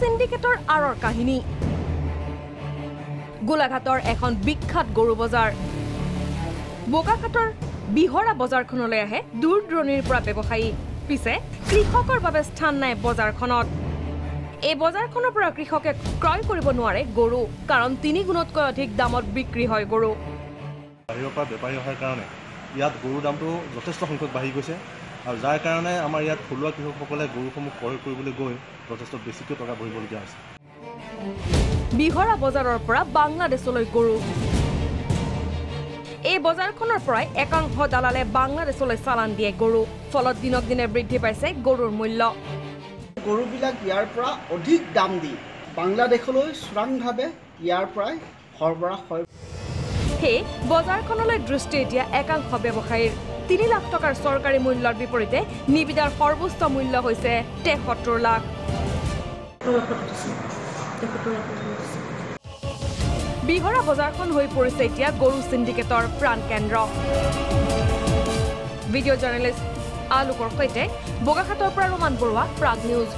চিণ্ডিকেটৰ আঁৰৰ কাহিনী। গোলাঘাটৰ এখন বিখ্যাত গৰু বজাৰ। বোকাখাটৰ বিহৰা বজাৰখনলৈ আহে দূৰ দূৰণিৰ পৰা ব্যৱসায়ী। পিছে কৃষকৰ বাবে স্থান নাই বজাৰখনত। এই বজাৰখনৰ পৰা কৃষকে ক্ৰয় কৰিব নোৱাৰে গৰু কাৰণ তিনি গুণতকৈ অধিক দামত বিক্ৰী হয় গৰু। বাহিৰৰ পৰা বেপাৰী অহাৰ কাৰণে ইয়াত গৰুৰ দামটো যথেষ্ট সংখ্যক বাঢ়ি গৈছে। আৰু যাৰ কাৰণে আমাৰ ইয়াত থলুৱা কৃষকসকলে গৰুসমূহ ক্ৰয় কৰিবলৈ গৈ যথেষ্ট বেছিকৈ টকা ভৰিবলগীয়া হৈছে। বিহৰা বজাৰৰ পৰা বাংলাদেশলৈ গৰু। এই বজাৰখনৰ পৰাই একাংশ দালালে বাংলাদেশলৈ চালান দিয়ে গৰু। ফলত দিনক দিনে বৃদ্ধি পাইছে গৰুৰ মূল্য। গৰুবিলাক ইয়াৰ পৰা অধিক দাম দি বাংলাদেশলৈ চোৰাংভাৱে ইয়াৰ পৰাই সৰবৰাহ হয়। সেয়ে বজাৰখনলৈ দৃষ্টি দিয়া একাংশ ব্যৱসায়ীৰ। তিনি লাখ টকাৰ চৰকাৰী মূল্যৰ বিপৰীতে নিবিদাৰ সৰ্বোচ্চ মূল্য হৈছে তেসত্তৰ লাখ। বিহৰা বজাৰখন হৈ পৰিছে এতিয়া গৰু চিণ্ডিকেটৰ প্ৰাণকেন্দ্ৰ ভিডিঅ' জাৰ্নেলিষ্ট আলোকৰ সৈতে বগাখাটৰ পৰা ৰোমান বৰুৱা প্ৰাগ নিউজ